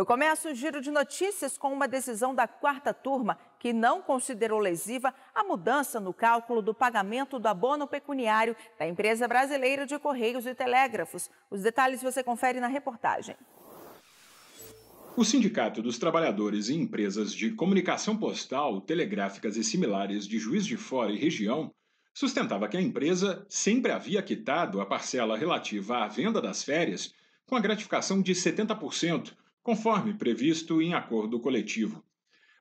Eu começo o giro de notícias com uma decisão da quarta turma que não considerou lesiva a mudança no cálculo do pagamento do abono pecuniário da empresa brasileira de Correios e Telégrafos. Os detalhes você confere na reportagem. O Sindicato dos Trabalhadores e Empresas de Comunicação Postal, Telegráficas e Similares de Juiz de Fora e Região sustentava que a empresa sempre havia quitado a parcela relativa à venda das férias com a gratificação de 70%, conforme previsto em acordo coletivo.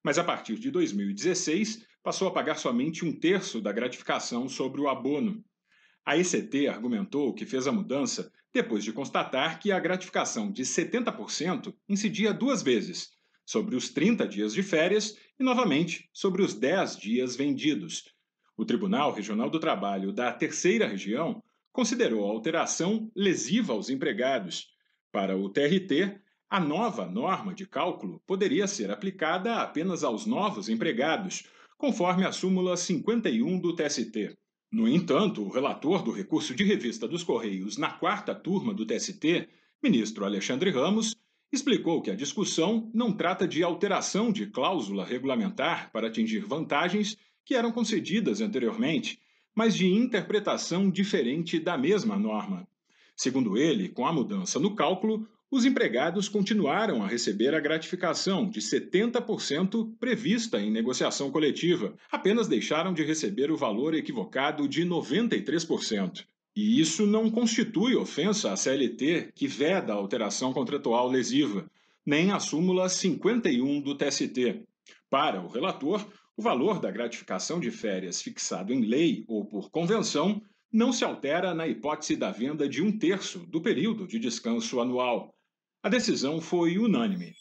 Mas a partir de 2016, passou a pagar somente um terço da gratificação sobre o abono. A ECT argumentou que fez a mudança depois de constatar que a gratificação de 70% incidia duas vezes, sobre os 30 dias de férias e, novamente, sobre os 10 dias vendidos. O Tribunal Regional do Trabalho da Terceira Região considerou a alteração lesiva aos empregados. Para o TRT, a nova norma de cálculo poderia ser aplicada apenas aos novos empregados, conforme a súmula 51 do TST. No entanto, o relator do recurso de revista dos Correios na quarta turma do TST, ministro Alexandre Ramos, explicou que a discussão não trata de alteração de cláusula regulamentar para atingir vantagens que eram concedidas anteriormente, mas de interpretação diferente da mesma norma. Segundo ele, com a mudança no cálculo, os empregados continuaram a receber a gratificação de 70% prevista em negociação coletiva, apenas deixaram de receber o valor equivocado de 93%. E isso não constitui ofensa à CLT, que veda a alteração contratual lesiva, nem a súmula 51 do TST. Para o relator, o valor da gratificação de férias fixado em lei ou por convenção não se altera na hipótese da venda de um terço do período de descanso anual. A decisão foi unânime.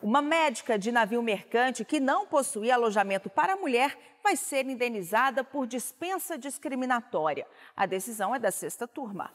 Uma médica de navio mercante que não possuía alojamento para a mulher vai ser indenizada por dispensa discriminatória. A decisão é da sexta turma.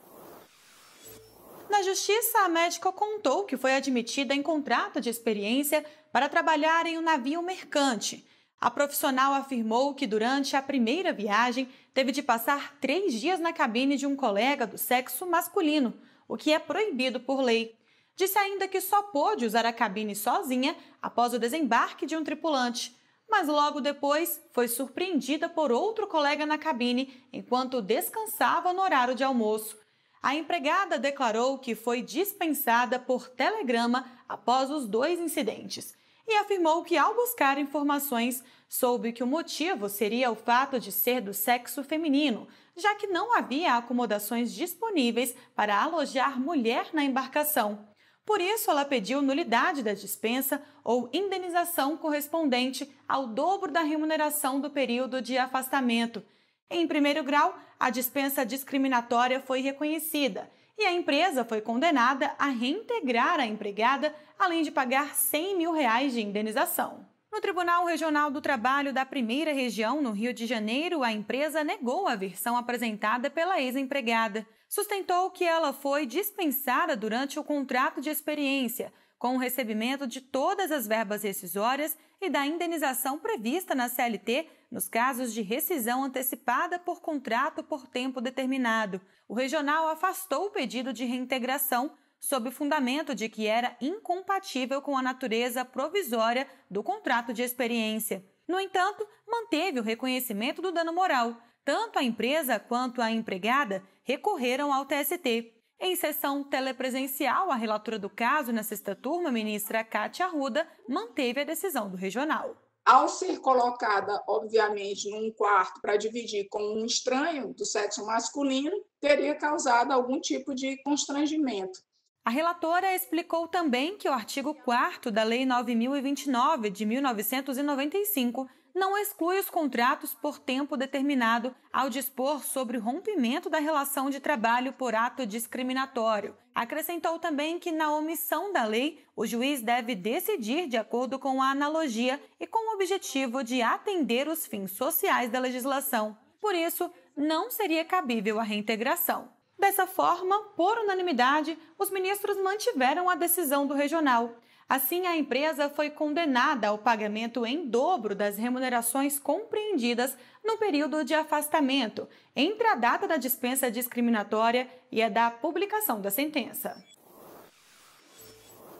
Na justiça, a médica contou que foi admitida em contrato de experiência para trabalhar em um navio mercante. A profissional afirmou que durante a primeira viagem teve de passar três dias na cabine de um colega do sexo masculino o que é proibido por lei. Disse ainda que só pôde usar a cabine sozinha após o desembarque de um tripulante, mas logo depois foi surpreendida por outro colega na cabine enquanto descansava no horário de almoço. A empregada declarou que foi dispensada por telegrama após os dois incidentes e afirmou que, ao buscar informações, soube que o motivo seria o fato de ser do sexo feminino, já que não havia acomodações disponíveis para alojar mulher na embarcação. Por isso, ela pediu nulidade da dispensa ou indenização correspondente ao dobro da remuneração do período de afastamento. Em primeiro grau, a dispensa discriminatória foi reconhecida e a empresa foi condenada a reintegrar a empregada, além de pagar 100 mil reais de indenização. No Tribunal Regional do Trabalho da Primeira Região, no Rio de Janeiro, a empresa negou a versão apresentada pela ex-empregada. Sustentou que ela foi dispensada durante o contrato de experiência, com o recebimento de todas as verbas rescisórias e da indenização prevista na CLT nos casos de rescisão antecipada por contrato por tempo determinado. O regional afastou o pedido de reintegração sob o fundamento de que era incompatível com a natureza provisória do contrato de experiência. No entanto, manteve o reconhecimento do dano moral. Tanto a empresa quanto a empregada recorreram ao TST. Em sessão telepresencial, a relatora do caso na sexta turma, ministra Cátia Arruda, manteve a decisão do regional. Ao ser colocada, obviamente, num quarto para dividir com um estranho do sexo masculino, teria causado algum tipo de constrangimento. A relatora explicou também que o artigo 4 da Lei 9029 de 1995 não exclui os contratos por tempo determinado ao dispor sobre rompimento da relação de trabalho por ato discriminatório. Acrescentou também que, na omissão da lei, o juiz deve decidir de acordo com a analogia e com o objetivo de atender os fins sociais da legislação. Por isso, não seria cabível a reintegração. Dessa forma, por unanimidade, os ministros mantiveram a decisão do regional. Assim, a empresa foi condenada ao pagamento em dobro das remunerações compreendidas no período de afastamento, entre a data da dispensa discriminatória e a da publicação da sentença.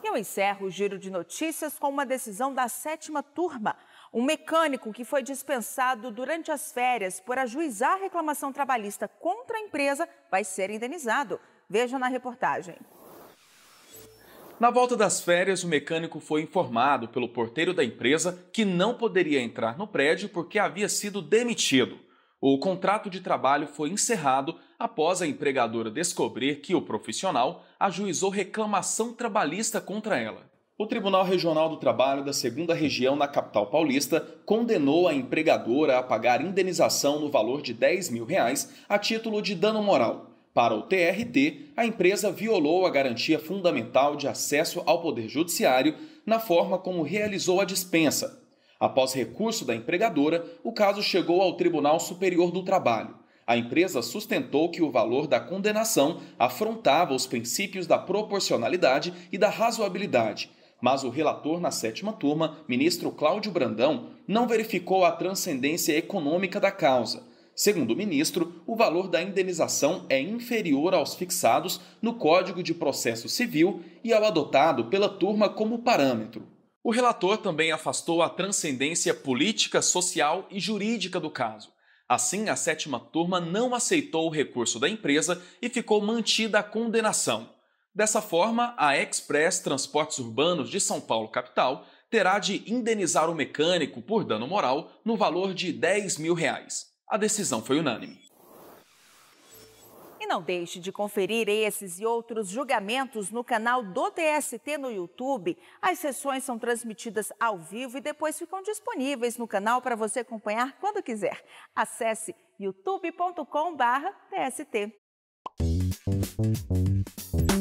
eu encerro o giro de notícias com uma decisão da sétima turma. Um mecânico que foi dispensado durante as férias por ajuizar reclamação trabalhista contra a empresa vai ser indenizado. Veja na reportagem. Na volta das férias, o mecânico foi informado pelo porteiro da empresa que não poderia entrar no prédio porque havia sido demitido. O contrato de trabalho foi encerrado após a empregadora descobrir que o profissional ajuizou reclamação trabalhista contra ela. O Tribunal Regional do Trabalho da Segunda Região na capital paulista condenou a empregadora a pagar indenização no valor de 10 mil reais a título de dano moral. Para o TRT, a empresa violou a garantia fundamental de acesso ao Poder Judiciário na forma como realizou a dispensa. Após recurso da empregadora, o caso chegou ao Tribunal Superior do Trabalho. A empresa sustentou que o valor da condenação afrontava os princípios da proporcionalidade e da razoabilidade mas o relator na sétima turma, ministro Cláudio Brandão, não verificou a transcendência econômica da causa. Segundo o ministro, o valor da indenização é inferior aos fixados no Código de Processo Civil e ao adotado pela turma como parâmetro. O relator também afastou a transcendência política, social e jurídica do caso. Assim, a sétima turma não aceitou o recurso da empresa e ficou mantida a condenação. Dessa forma, a Express Transportes Urbanos de São Paulo capital terá de indenizar o mecânico por dano moral no valor de 10 mil reais. A decisão foi unânime. E não deixe de conferir esses e outros julgamentos no canal do TST no YouTube. As sessões são transmitidas ao vivo e depois ficam disponíveis no canal para você acompanhar quando quiser. Acesse youtube.com/tst.